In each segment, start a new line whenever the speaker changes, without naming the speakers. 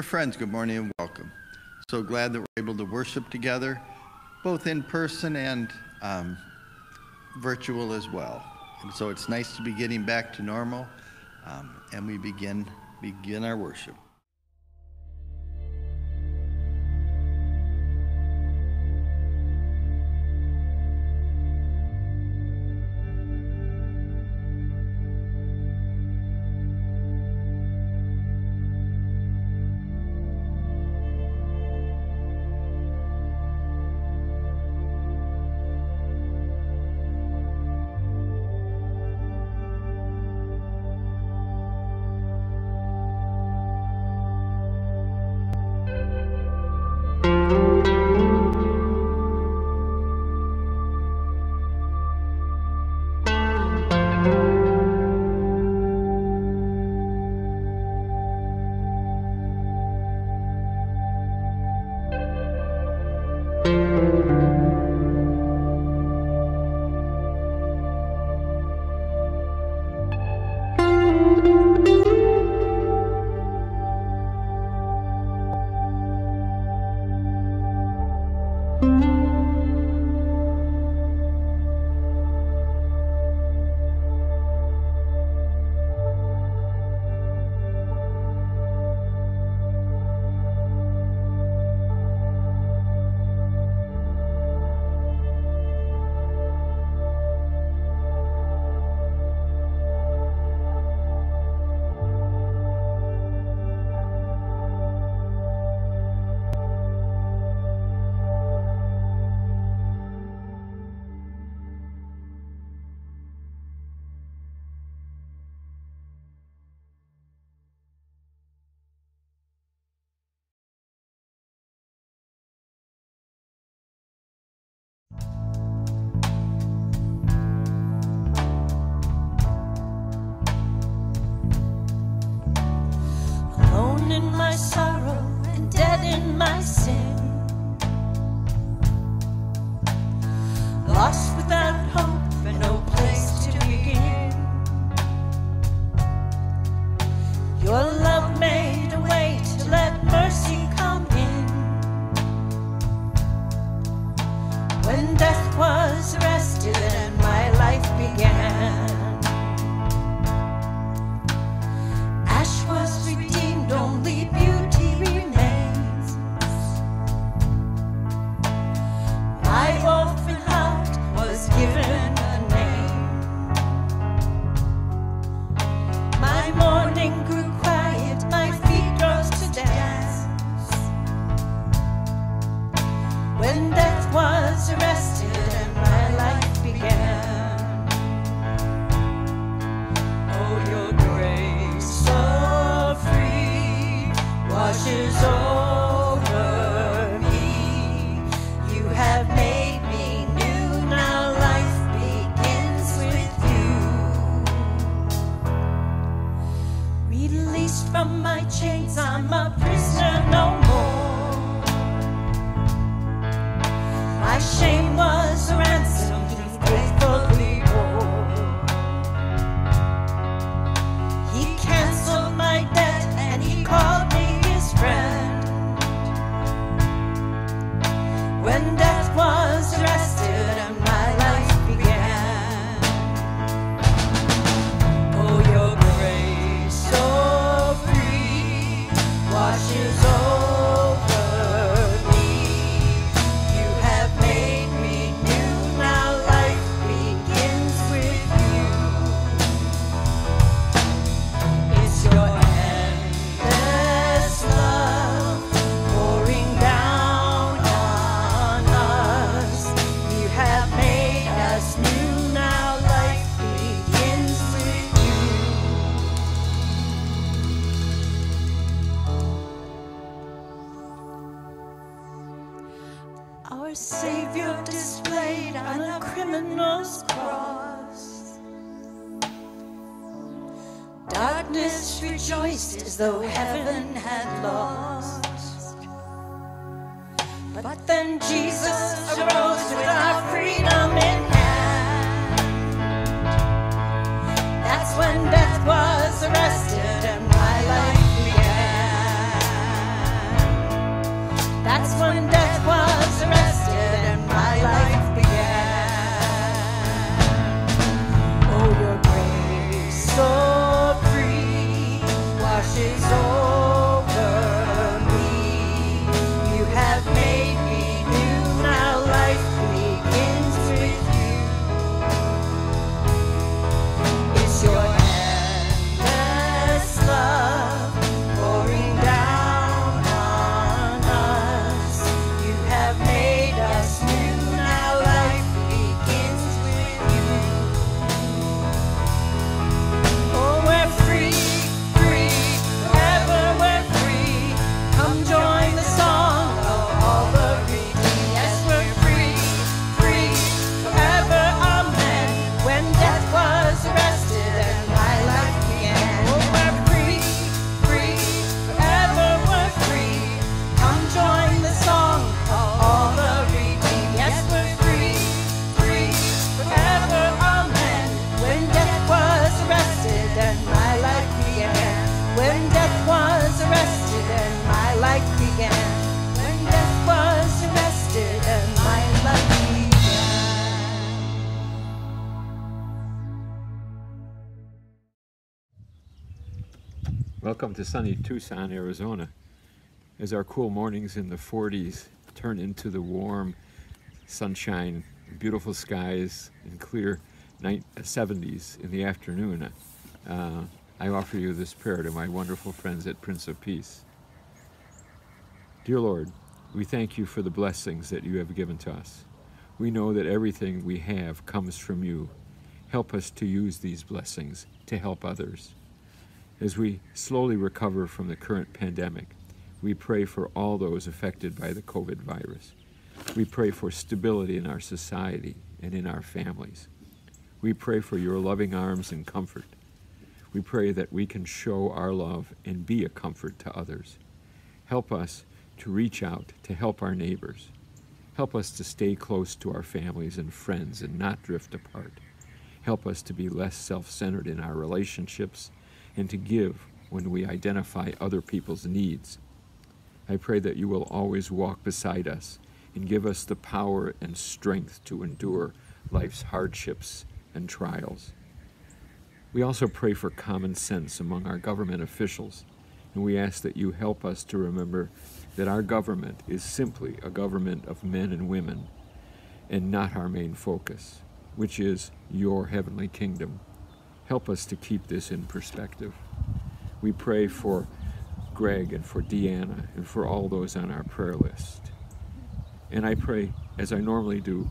Dear friends, good morning and welcome. So glad that we're able to worship together, both in person and um, virtual as well. And so it's nice to be getting back to normal, um, and we begin begin our worship.
my sorrow and dead in my sin. Lost find my though heaven had lost. But then Jesus arose with our freedom in hand. That's when death was.
Welcome to sunny Tucson, Arizona. As our cool mornings in the 40s turn into the warm sunshine, beautiful skies, and clear 70s in the afternoon, uh, I offer you this prayer to my wonderful friends at Prince of Peace. Dear Lord, we thank you for the blessings that you have given to us. We know that everything we have comes from you. Help us to use these blessings to help others. As we slowly recover from the current pandemic, we pray for all those affected by the COVID virus. We pray for stability in our society and in our families. We pray for your loving arms and comfort. We pray that we can show our love and be a comfort to others. Help us to reach out to help our neighbors. Help us to stay close to our families and friends and not drift apart. Help us to be less self centered in our relationships and to give when we identify other people's needs. I pray that you will always walk beside us and give us the power and strength to endure life's hardships and trials. We also pray for common sense among our government officials, and we ask that you help us to remember that our government is simply a government of men and women and not our main focus, which is your heavenly kingdom. Help us to keep this in perspective. We pray for Greg and for Deanna and for all those on our prayer list. And I pray, as I normally do,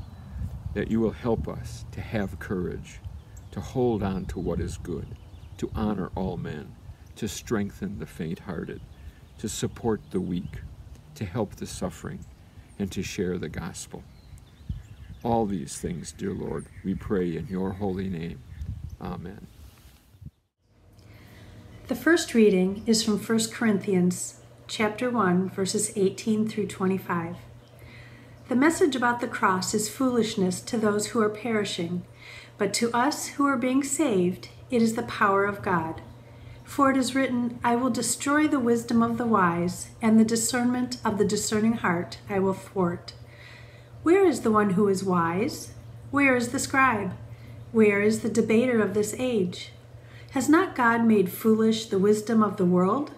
that you will help us to have courage, to hold on to what is good, to honor all men, to strengthen the faint hearted, to support the weak, to help the suffering, and to share the gospel. All these things, dear Lord, we pray in your holy name. Amen.
The first reading is from 1 Corinthians chapter 1 verses 18 through 25. The message about the cross is foolishness to those who are perishing, but to us who are being saved, it is the power of God. For it is written, I will destroy the wisdom of the wise, and the discernment of the discerning heart I will thwart. Where is the one who is wise? Where is the scribe? Where is the debater of this age? Has not God made foolish the wisdom of the world?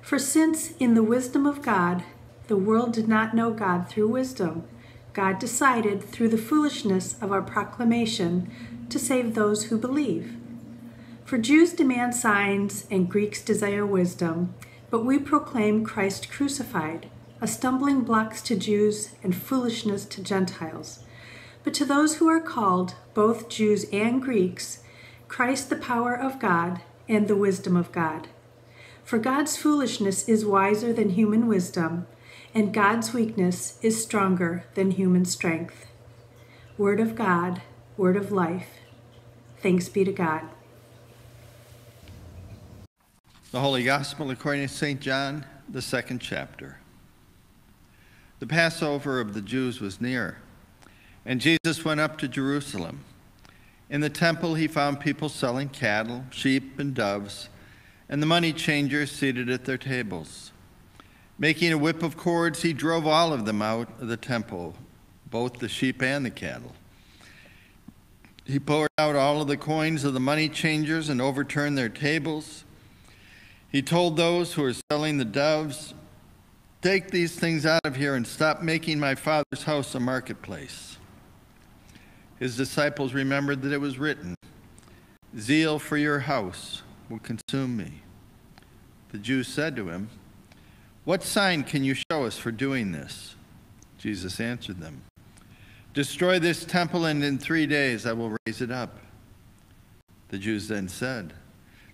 For since in the wisdom of God, the world did not know God through wisdom, God decided through the foolishness of our proclamation to save those who believe. For Jews demand signs and Greeks desire wisdom, but we proclaim Christ crucified, a stumbling block to Jews and foolishness to Gentiles. But to those who are called, both Jews and Greeks, Christ the power of God and the wisdom of God. For God's foolishness is wiser than human wisdom, and God's weakness is stronger than human strength. Word of God, word of life. Thanks be to God.
The Holy Gospel according to St. John, the second chapter. The Passover of the Jews was near. And Jesus went up to Jerusalem. In the temple, he found people selling cattle, sheep, and doves, and the money changers seated at their tables. Making a whip of cords, he drove all of them out of the temple, both the sheep and the cattle. He poured out all of the coins of the money changers and overturned their tables. He told those who were selling the doves, Take these things out of here and stop making my father's house a marketplace his disciples remembered that it was written, Zeal for your house will consume me. The Jews said to him, What sign can you show us for doing this? Jesus answered them, Destroy this temple, and in three days I will raise it up. The Jews then said,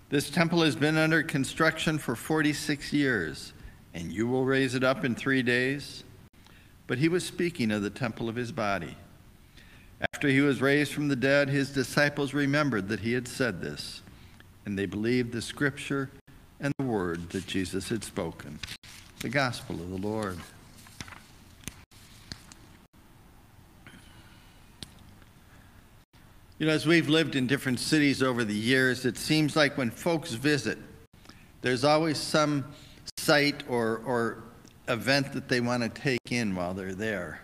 This temple has been under construction for 46 years, and you will raise it up in three days? But he was speaking of the temple of his body. After he was raised from the dead, his disciples remembered that he had said this, and they believed the scripture and the word that Jesus had spoken. The gospel of the Lord. You know, as we've lived in different cities over the years, it seems like when folks visit, there's always some site or, or event that they want to take in while they're there.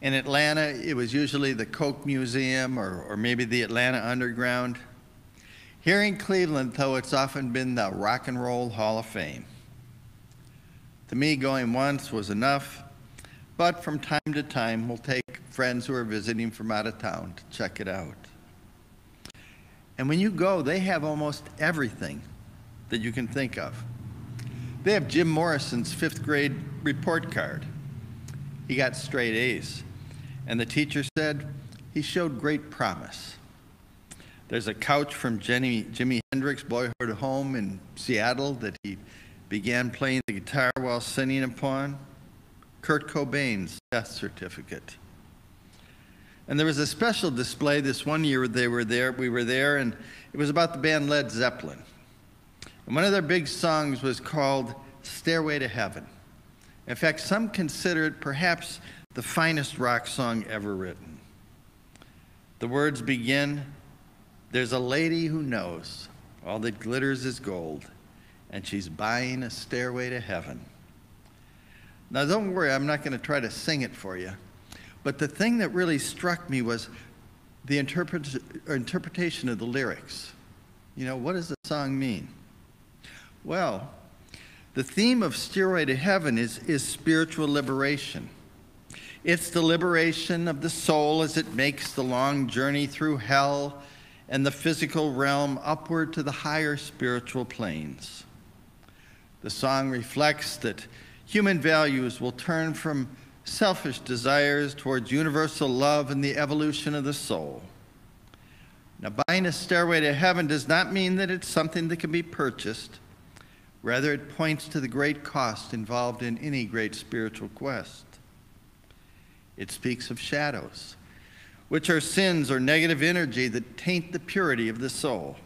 In Atlanta, it was usually the Coke Museum or, or maybe the Atlanta Underground. Here in Cleveland, though, it's often been the Rock and Roll Hall of Fame. To me, going once was enough, but from time to time, we'll take friends who are visiting from out of town to check it out. And when you go, they have almost everything that you can think of. They have Jim Morrison's fifth grade report card. He got straight A's. And the teacher said he showed great promise. There's a couch from Jenny, Jimi Hendrix' boyhood home in Seattle that he began playing the guitar while sitting upon. Kurt Cobain's death certificate. And there was a special display this one year they were there, we were there, and it was about the band Led Zeppelin. And one of their big songs was called Stairway to Heaven. In fact, some consider it perhaps the finest rock song ever written. The words begin There's a lady who knows all that glitters is gold, and she's buying a stairway to heaven. Now, don't worry, I'm not going to try to sing it for you. But the thing that really struck me was the interpret interpretation of the lyrics. You know, what does the song mean? Well, the theme of Stairway to Heaven is, is spiritual liberation. It's the liberation of the soul as it makes the long journey through hell and the physical realm upward to the higher spiritual planes. The song reflects that human values will turn from selfish desires towards universal love and the evolution of the soul. Now, buying a stairway to heaven does not mean that it's something that can be purchased. Rather, it points to the great cost involved in any great spiritual quest. It speaks of shadows, which are sins or negative energy that taint the purity of the soul.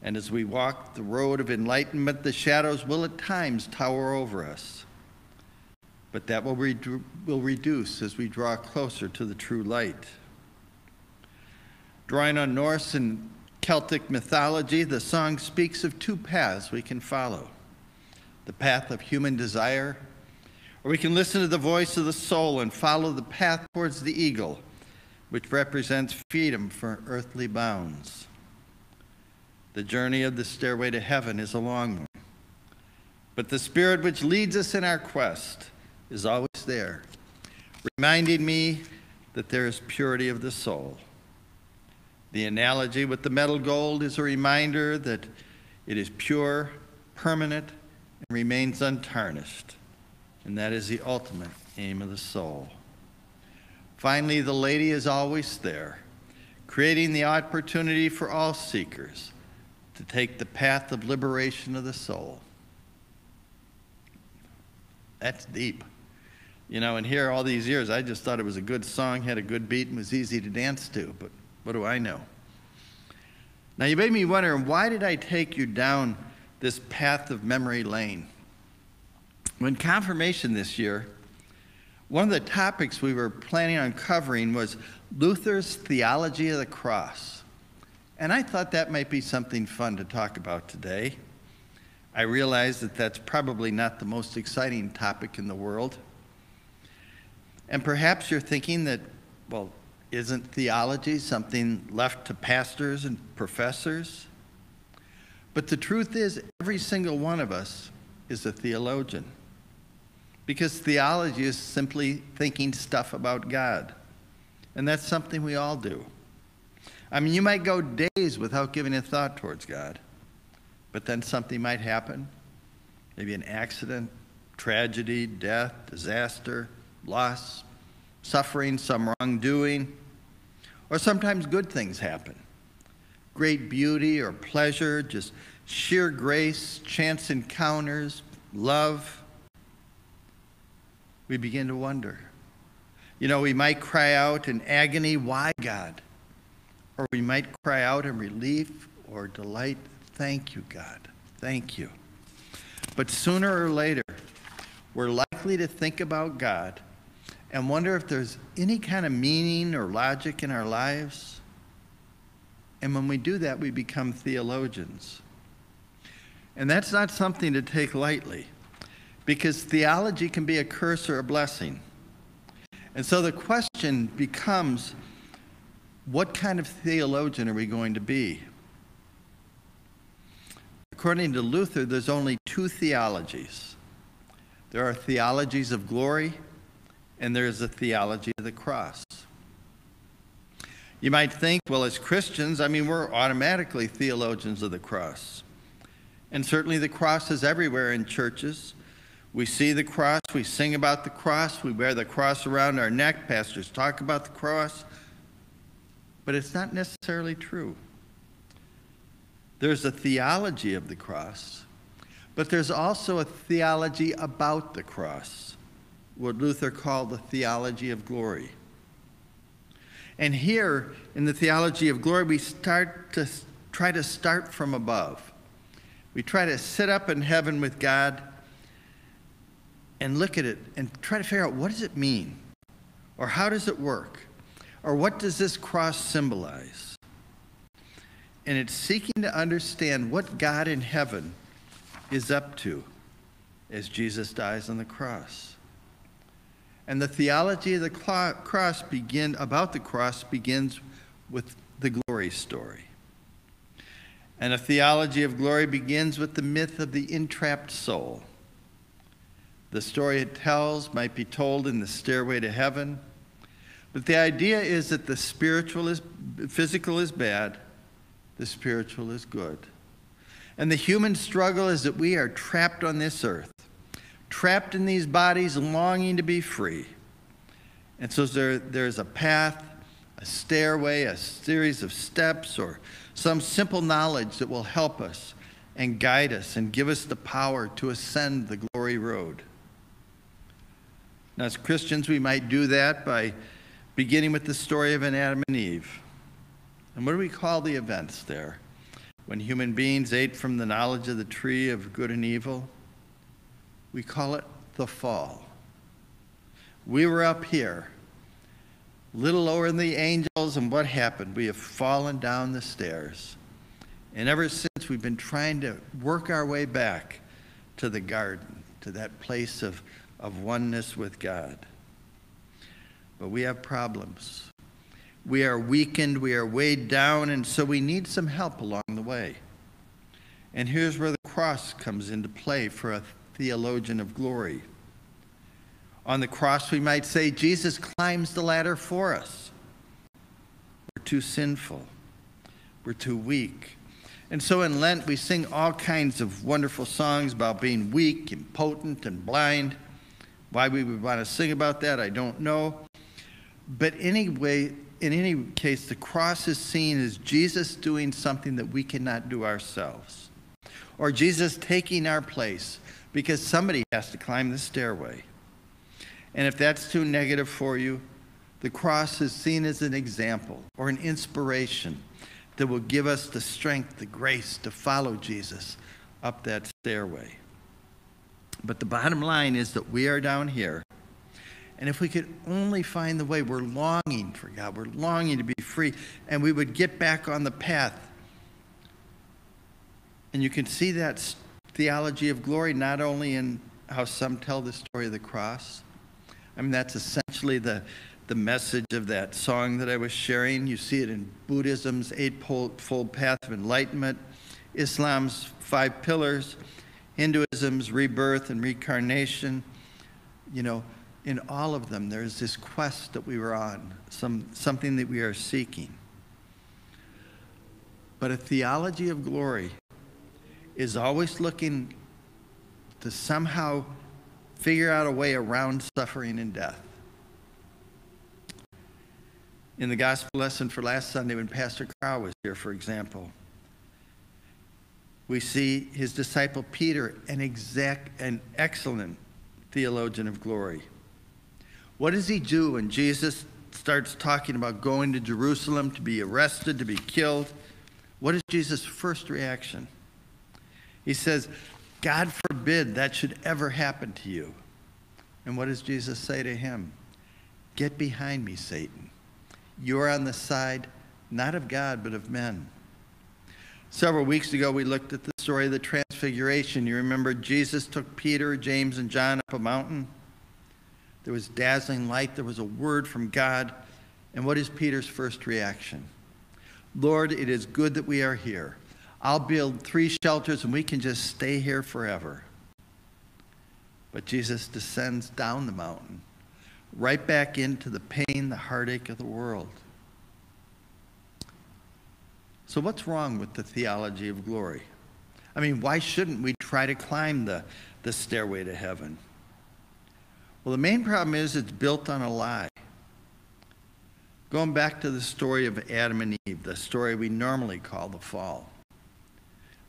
And as we walk the road of enlightenment, the shadows will at times tower over us but that will, redu- will reduce as we draw closer to the true light. Drawing on Norse and Celtic mythology, the song speaks of two paths we can follow the path of human desire, or we can listen to the voice of the soul and follow the path towards the eagle, which represents freedom from earthly bounds. The journey of the stairway to heaven is a long one, but the spirit which leads us in our quest is always there, reminding me that there is purity of the soul. The analogy with the metal gold is a reminder that it is pure, permanent, and remains untarnished. And that is the ultimate aim of the soul. Finally, the lady is always there, creating the opportunity for all seekers to take the path of liberation of the soul. That's deep. You know, and here all these years, I just thought it was a good song, had a good beat, and was easy to dance to. But what do I know? Now, you made me wonder why did I take you down this path of memory lane? When confirmation this year, one of the topics we were planning on covering was Luther's theology of the cross. And I thought that might be something fun to talk about today. I realize that that's probably not the most exciting topic in the world. And perhaps you're thinking that, well, isn't theology something left to pastors and professors? But the truth is, every single one of us is a theologian. Because theology is simply thinking stuff about God. And that's something we all do. I mean, you might go days without giving a thought towards God, but then something might happen maybe an accident, tragedy, death, disaster, loss, suffering, some wrongdoing, or sometimes good things happen. Great beauty or pleasure, just sheer grace, chance encounters, love. We begin to wonder. You know, we might cry out in agony, Why, God? Or we might cry out in relief or delight, Thank you, God. Thank you. But sooner or later, we're likely to think about God and wonder if there's any kind of meaning or logic in our lives. And when we do that, we become theologians. And that's not something to take lightly because theology can be a curse or a blessing. And so the question becomes what kind of theologian are we going to be? according to Luther, there's only two theologies. There are theologies of glory, and there is a theology of the cross. You might think, well, as Christians, I mean, we're automatically theologians of the cross. And certainly the cross is everywhere in churches. We see the cross, we sing about the cross, we wear the cross around our neck, pastors talk about the cross, but it's not necessarily true. There's a theology of the cross, but there's also a theology about the cross, what Luther called the theology of glory. And here in the theology of glory, we start to try to start from above. We try to sit up in heaven with God and look at it and try to figure out what does it mean? Or how does it work? Or what does this cross symbolize? And it's seeking to understand what God in heaven is up to as Jesus dies on the cross. And the theology of the cross begin about the cross begins with the glory story. And a theology of glory begins with the myth of the entrapped soul. The story it tells might be told in the stairway to heaven, but the idea is that the spiritual is physical is bad, the spiritual is good. And the human struggle is that we are trapped on this earth trapped in these bodies, longing to be free. And so there, there's a path, a stairway, a series of steps, or some simple knowledge that will help us and guide us and give us the power to ascend the glory road. Now, as Christians, we might do that by beginning with the story of an Adam and Eve. And what do we call the events there? When human beings ate from the knowledge of the tree of good and evil, we call it the fall. We were up here, little lower than the angels, and what happened? We have fallen down the stairs. And ever since, we've been trying to work our way back to the garden, to that place of, of oneness with God. But we have problems. We are weakened, we are weighed down, and so we need some help along the way. And here's where the cross comes into play for a theologian of glory. On the cross, we might say, Jesus climbs the ladder for us. We're too sinful. We're too weak. And so in Lent, we sing all kinds of wonderful songs about being weak, impotent, and blind. Why we would want to sing about that, I don't know. But anyway, in any case, the cross is seen as Jesus doing something that we cannot do ourselves, or Jesus taking our place because somebody has to climb the stairway. And if that's too negative for you, the cross is seen as an example or an inspiration that will give us the strength, the grace to follow Jesus up that stairway. But the bottom line is that we are down here. And if we could only find the way, we're longing for God, we're longing to be free, and we would get back on the path. And you can see that theology of glory not only in how some tell the story of the cross. I mean, that's essentially the, the message of that song that I was sharing. You see it in Buddhism's Eightfold Path of Enlightenment, Islam's Five Pillars, Hinduism's rebirth and reincarnation. You know, in all of them, there's this quest that we were on, some, something that we are seeking. But a theology of glory is always looking to somehow figure out a way around suffering and death. In the gospel lesson for last Sunday, when Pastor Carl was here, for example, we see his disciple Peter, an exact, an excellent theologian of glory. What does he do when Jesus starts talking about going to Jerusalem to be arrested, to be killed? What is Jesus' first reaction? He says, God forbid that should ever happen to you. And what does Jesus say to him? Get behind me, Satan. You're on the side not of God, but of men. Several weeks ago, we looked at the story of the Transfiguration. You remember Jesus took Peter, James, and John up a mountain. There was dazzling light, there was a word from God. And what is Peter's first reaction? Lord, it is good that we are here. I'll build three shelters and we can just stay here forever. But Jesus descends down the mountain, right back into the pain, the heartache of the world. So, what's wrong with the theology of glory? I mean, why shouldn't we try to climb the, the stairway to heaven? Well, the main problem is it's built on a lie. Going back to the story of Adam and Eve, the story we normally call the fall.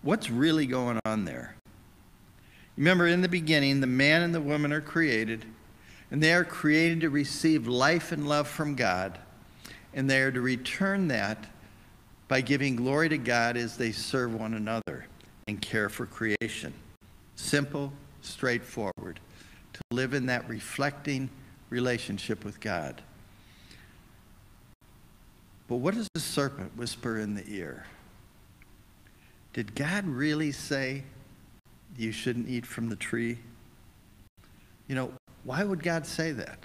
What's really going on there? Remember, in the beginning, the man and the woman are created, and they are created to receive life and love from God, and they are to return that by giving glory to God as they serve one another and care for creation. Simple, straightforward, to live in that reflecting relationship with God. But what does the serpent whisper in the ear? Did God really say you shouldn't eat from the tree? You know, why would God say that?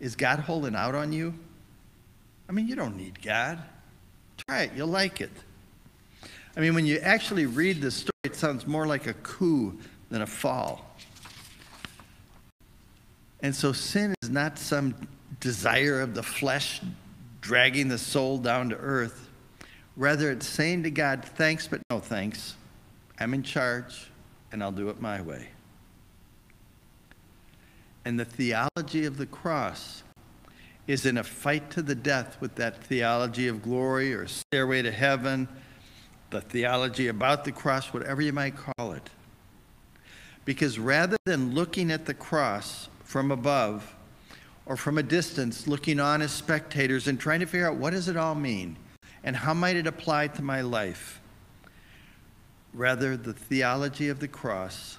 Is God holding out on you? I mean, you don't need God. Try it, you'll like it. I mean, when you actually read the story, it sounds more like a coup than a fall. And so sin is not some desire of the flesh dragging the soul down to earth. Rather, it's saying to God, thanks, but no thanks. I'm in charge, and I'll do it my way. And the theology of the cross is in a fight to the death with that theology of glory or stairway to heaven, the theology about the cross, whatever you might call it. Because rather than looking at the cross from above, or from a distance looking on as spectators and trying to figure out what does it all mean and how might it apply to my life. Rather, the theology of the cross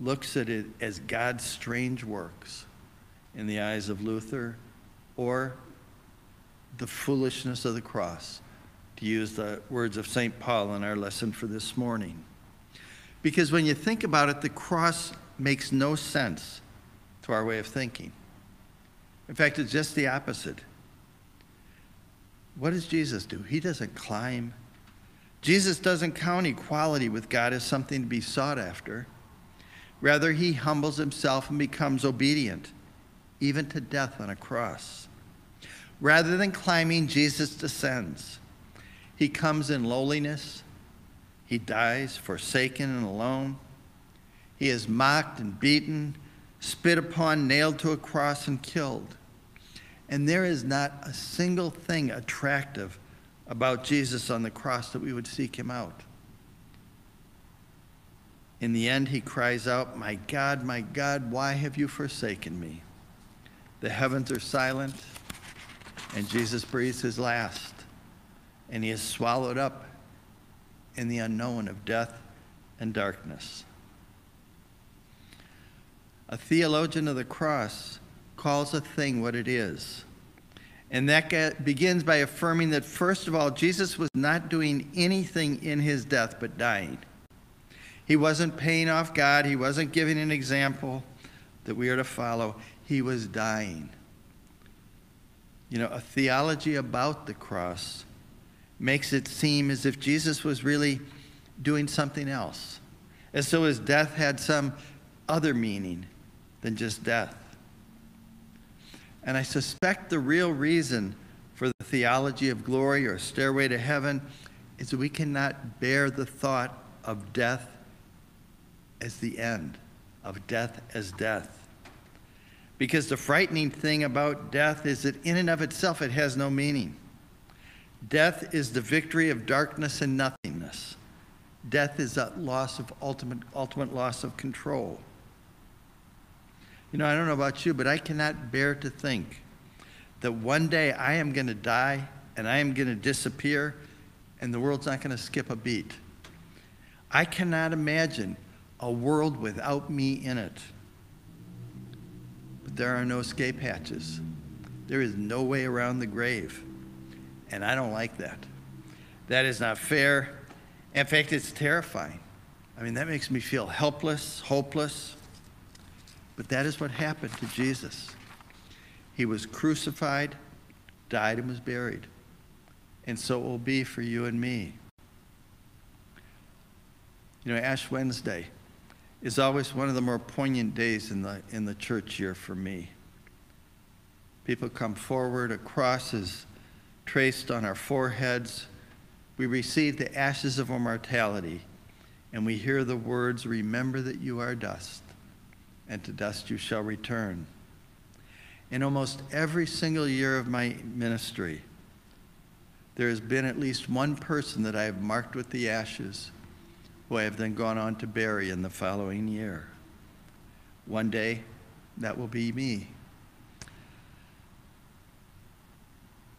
looks at it as God's strange works in the eyes of Luther or the foolishness of the cross, to use the words of St. Paul in our lesson for this morning. Because when you think about it, the cross makes no sense to our way of thinking. In fact, it's just the opposite. What does Jesus do? He doesn't climb. Jesus doesn't count equality with God as something to be sought after. Rather, he humbles himself and becomes obedient, even to death on a cross. Rather than climbing, Jesus descends. He comes in lowliness. He dies, forsaken and alone. He is mocked and beaten, spit upon, nailed to a cross, and killed. And there is not a single thing attractive about Jesus on the cross that we would seek him out. In the end, he cries out, My God, my God, why have you forsaken me? The heavens are silent, and Jesus breathes his last, and he is swallowed up in the unknown of death and darkness. A theologian of the cross calls a thing what it is. And that begins by affirming that, first of all, Jesus was not doing anything in his death but dying. He wasn't paying off God, he wasn't giving an example that we are to follow. He was dying. You know, a theology about the cross makes it seem as if Jesus was really doing something else, as though his death had some other meaning than just death. And I suspect the real reason for the theology of glory or stairway to heaven is that we cannot bear the thought of death as the end, of death as death. Because the frightening thing about death is that in and of itself it has no meaning. Death is the victory of darkness and nothingness. Death is a loss of ultimate, ultimate loss of control. You know, I don't know about you, but I cannot bear to think that one day I am going to die and I am going to disappear and the world's not going to skip a beat. I cannot imagine a world without me in it. There are no escape hatches. There is no way around the grave. And I don't like that. That is not fair. In fact, it's terrifying. I mean, that makes me feel helpless, hopeless. But that is what happened to Jesus. He was crucified, died, and was buried. And so it will be for you and me. You know, Ash Wednesday is always one of the more poignant days in the, in the church year for me. People come forward, a cross is traced on our foreheads. We receive the ashes of our mortality, and we hear the words, Remember that you are dust, and to dust you shall return. In almost every single year of my ministry, there has been at least one person that I have marked with the ashes who I have then gone on to bury in the following year. One day, that will be me.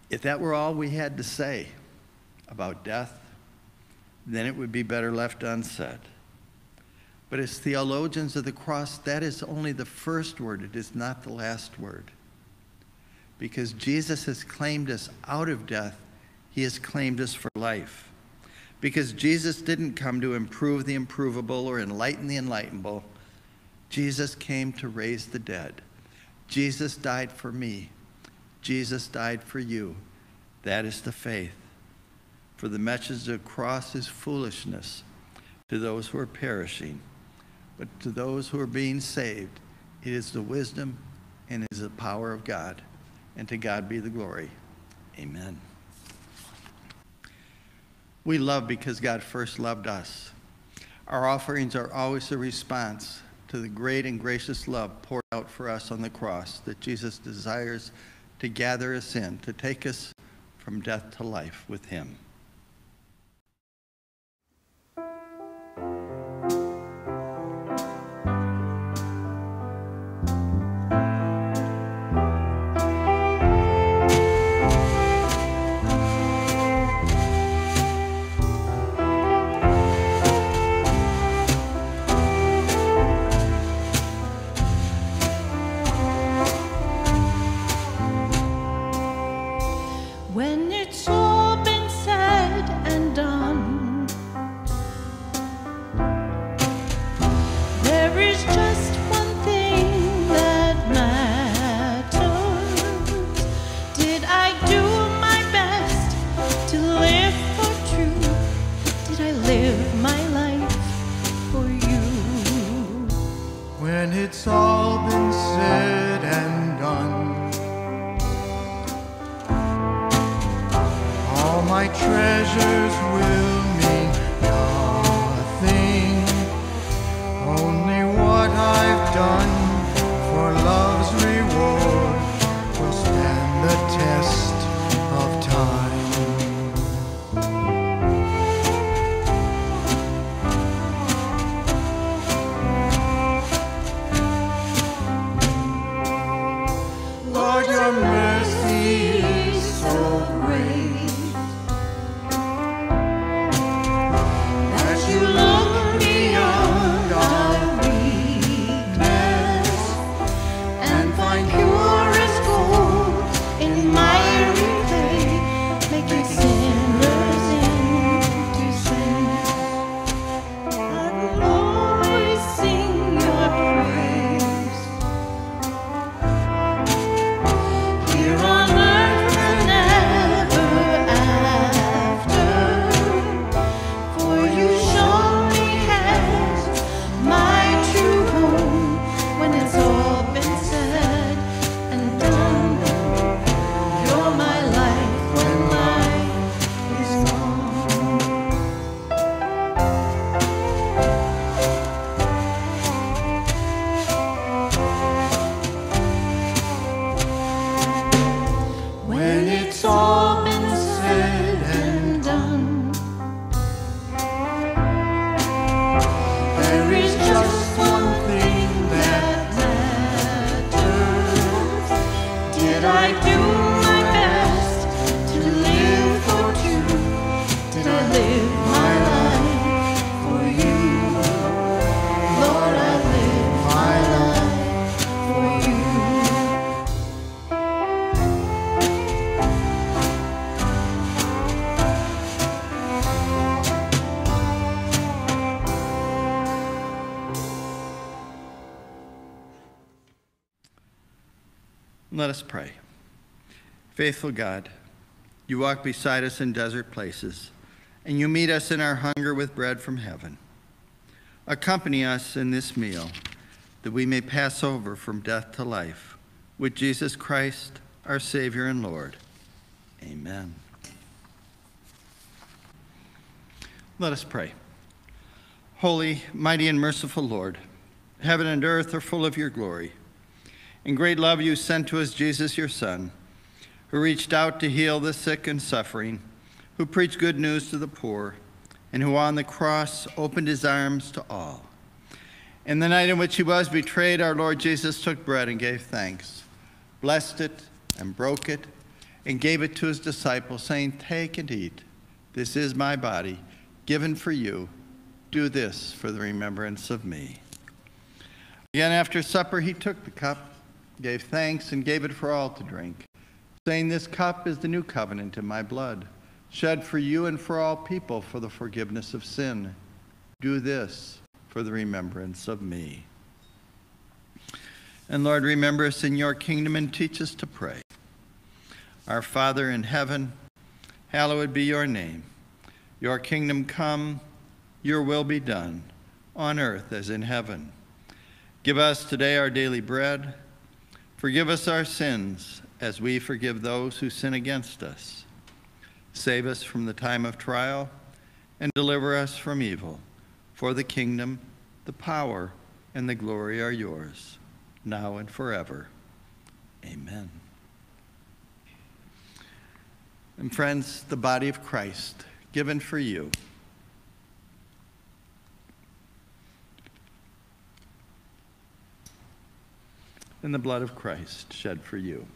If that were all we had to say about death, then it would be better left unsaid. But as theologians of the cross, that is only the first word, it is not the last word. Because Jesus has claimed us out of death, he has claimed us for life. Because Jesus didn't come to improve the improvable or enlighten the enlightenable, Jesus came to raise the dead. Jesus died for me. Jesus died for you. That is the faith. For the message of the cross is foolishness to those who are perishing, but to those who are being saved, it is the wisdom and is the power of God. And to God be the glory. Amen. We love because God first loved us. Our offerings are always a response to the great and gracious love poured out for us on the cross that Jesus desires to gather us in, to take us from death to life with Him.
It's all been said and done,
all my treasures will mean nothing. Only what I've done
Faithful God, you walk beside us in desert places, and you meet us in our hunger with bread from heaven. accompany us in this meal, that we may pass over from death to life with Jesus Christ, our Savior and Lord. Amen. Let us pray. Holy, mighty, and merciful Lord, heaven and earth are full of your glory. In great love, you sent to us Jesus, your Son, who reached out to heal the sick and suffering, who preached good news to the poor, and who on the cross opened his arms to all. In the night in which he was betrayed, our Lord Jesus took bread and gave thanks, blessed it and broke it, and gave it to his disciples, saying, Take and eat. This is my body, given for you. Do this for the remembrance of me. Again, after supper, he took the cup, gave thanks, and gave it for all to drink, saying, This cup is the new covenant in my blood, shed for you and for all people for the forgiveness of sin. Do this for the remembrance of me. And Lord, remember us in your kingdom and teach us to pray. Our Father in heaven, hallowed be your name. Your kingdom come, your will be done, on earth as in heaven. Give us today our daily bread. Forgive us our sins as we forgive those who sin against us. Save us from the time of trial and deliver us from evil. For the kingdom, the power, and the glory are yours, now and forever. Amen. And friends, the body of Christ given for you. And the blood of Christ shed for you.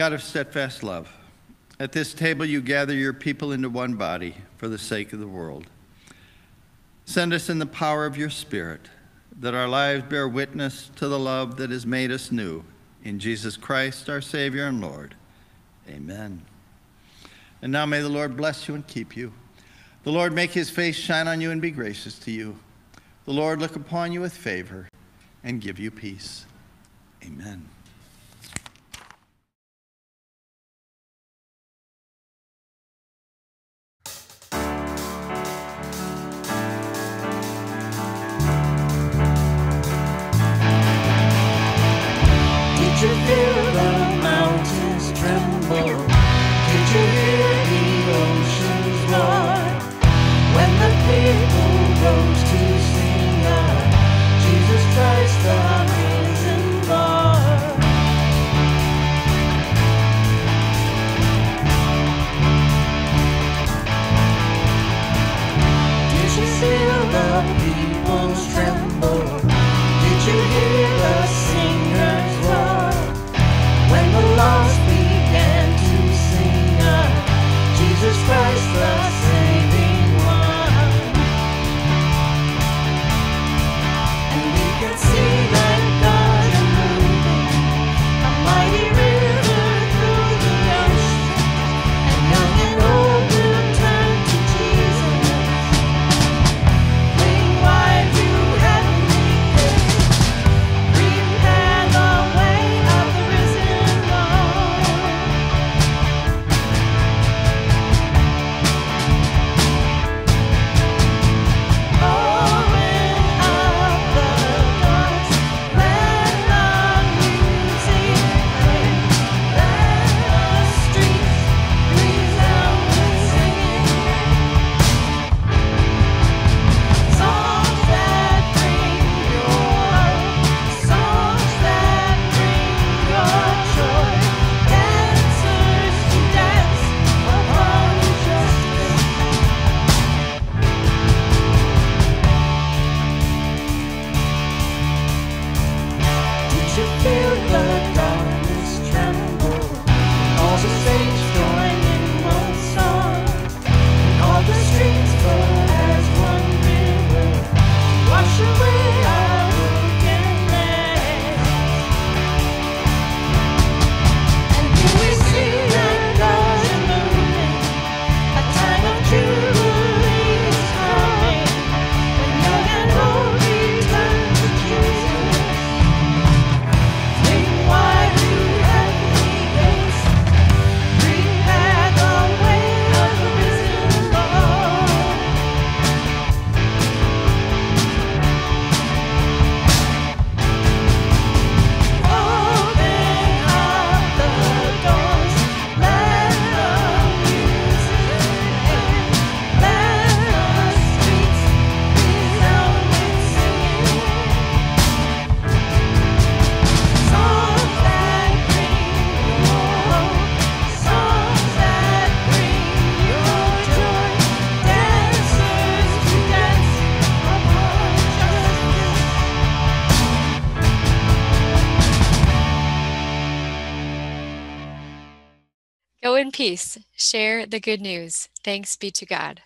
God of steadfast love, at this table you gather your people into one body for the sake of the world. Send us in the power of your Spirit, that our lives bear witness to the love that has made us new. In Jesus Christ, our Savior and Lord. Amen. And now may the Lord bless you and keep you. The Lord make his face shine on you and be gracious to you. The Lord look upon you with favor and give you peace. Amen.
peace. Share the good news. Thanks be to God.